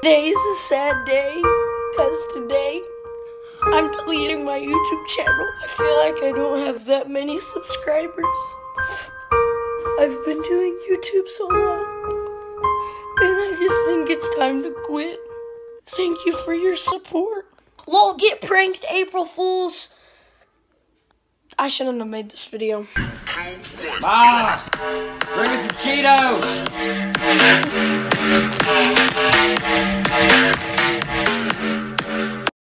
Today is a sad day because today I'm deleting my YouTube channel. I feel like I don't have that many subscribers. I've been doing YouTube so long, and I just think it's time to quit. Thank you for your support. Lol, get pranked, April Fools. I shouldn't have made this video. Ah! Bring me some Cheetos!